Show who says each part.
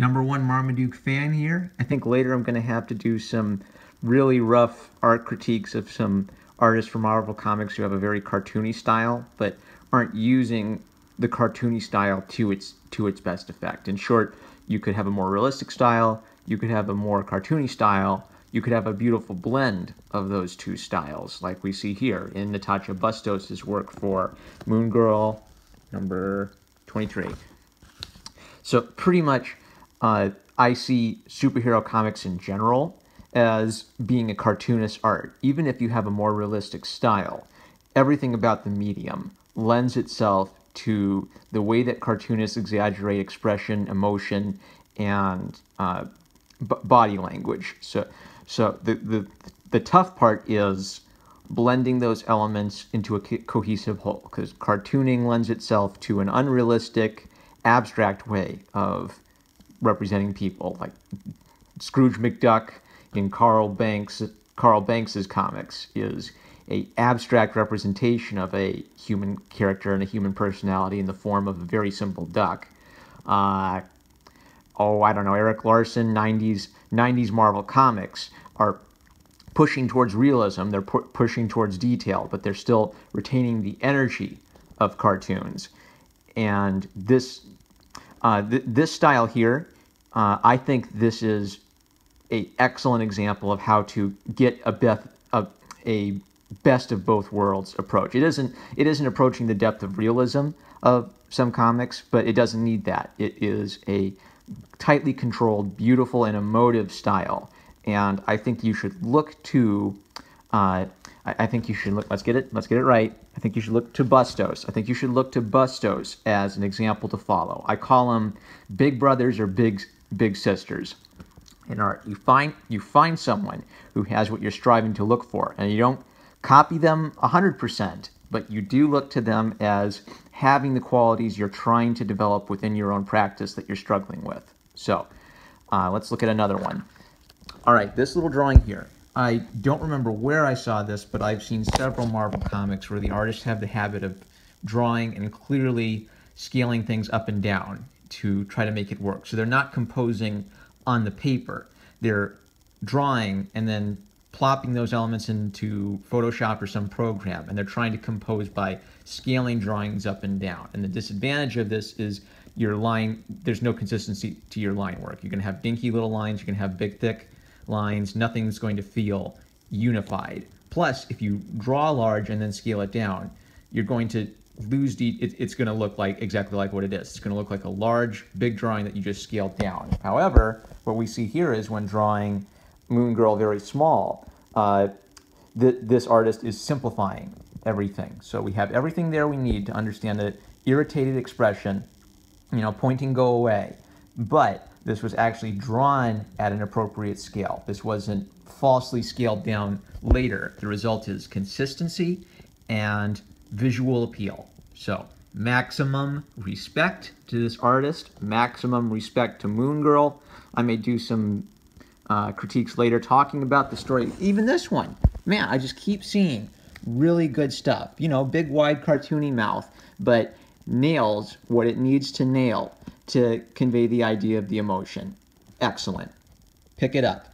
Speaker 1: number one Marmaduke fan here. I think later I'm going to have to do some really rough art critiques of some artists from Marvel Comics who have a very cartoony style, but aren't using the cartoony style to its to its best effect. In short, you could have a more realistic style, you could have a more cartoony style, you could have a beautiful blend of those two styles, like we see here in Natacha Bustos' work for Moon Girl number 23. So pretty much, uh, I see superhero comics in general as being a cartoonist art, even if you have a more realistic style. Everything about the medium lends itself to the way that cartoonists exaggerate expression, emotion, and uh, body language. So, so the, the the tough part is blending those elements into a cohesive whole, because cartooning lends itself to an unrealistic, abstract way of representing people, like Scrooge McDuck in Carl Barks Carl Barks's comics is a abstract representation of a human character and a human personality in the form of a very simple duck. Uh, oh, I don't know, Erik Larsen, 90s 90s Marvel comics are pushing towards realism, they're pu pushing towards detail, but they're still retaining the energy of cartoons. And this uh, th this style here, uh, I think this is a excellent example of how to get a, beth, a, a best of both worlds approach. It isn't it isn't approaching the depth of realism of some comics, but it doesn't need that. It is a tightly controlled, beautiful, and emotive style. And I think you should look to. Uh, I, I think you should look. Let's get it. Let's get it right. I think you should look to Bustos. I think you should look to Bustos as an example to follow. I call them big brothers or big big sisters in art. You find you find someone who has what you're striving to look for, and you don't copy them 100%, but you do look to them as having the qualities you're trying to develop within your own practice that you're struggling with. So uh, let's look at another one. All right, this little drawing here. I don't remember where I saw this, but I've seen several Marvel comics where the artists have the habit of drawing and clearly scaling things up and down to try to make it work. So they're not composing on the paper. They're drawing and then plopping those elements into Photoshop or some program, and they're trying to compose by scaling drawings up and down. And the disadvantage of this is your line, there's no consistency to your line work. You're going to have dinky little lines, going to have big, thick lines, nothing's going to feel unified. Plus, if you draw large and then scale it down, you're going to lose the, it, it's going to look like exactly like what it is. It's going to look like a large, big drawing that you just scaled down. However, what we see here is when drawing Moon Girl very small, uh, th this artist is simplifying everything. So we have everything there we need to understand the irritated expression, you know, pointing go away. But this was actually drawn at an appropriate scale. This wasn't falsely scaled down later. The result is consistency and visual appeal. So maximum respect to this artist, maximum respect to Moon Girl. I may do some uh, critiques later talking about the story. Even this one, man, I just keep seeing really good stuff. You know, big, wide, cartoony mouth, but nails what it needs to nail to convey the idea of the emotion. Excellent. Pick it up.